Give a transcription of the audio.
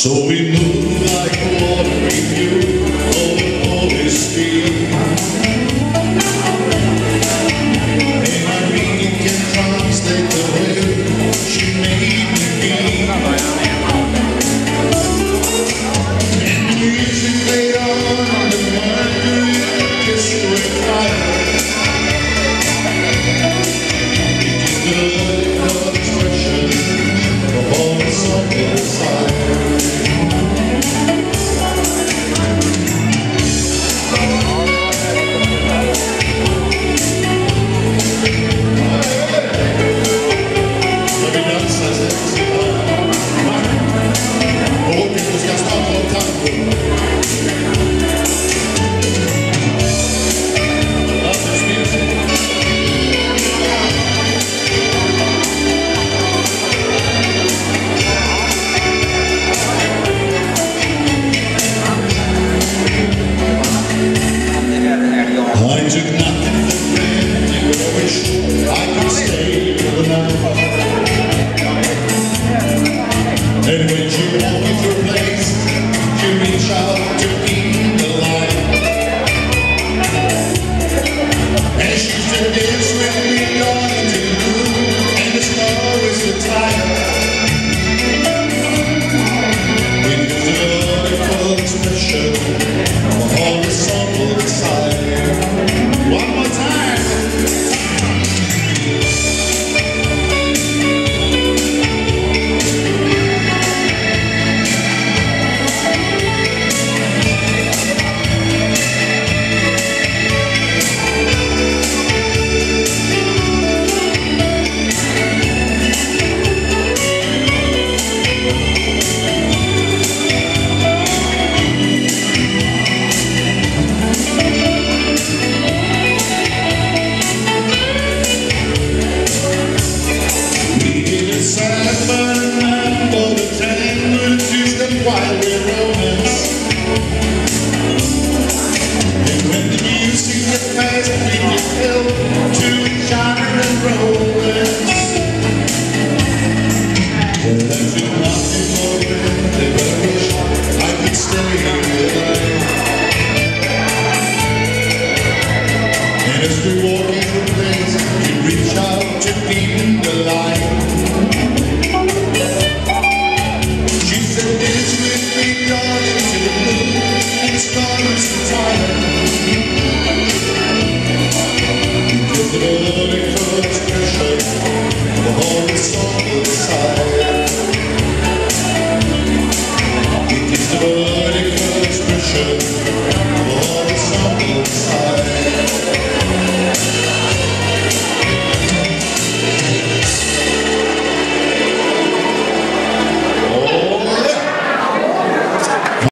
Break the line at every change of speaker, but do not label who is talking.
So we move like ocean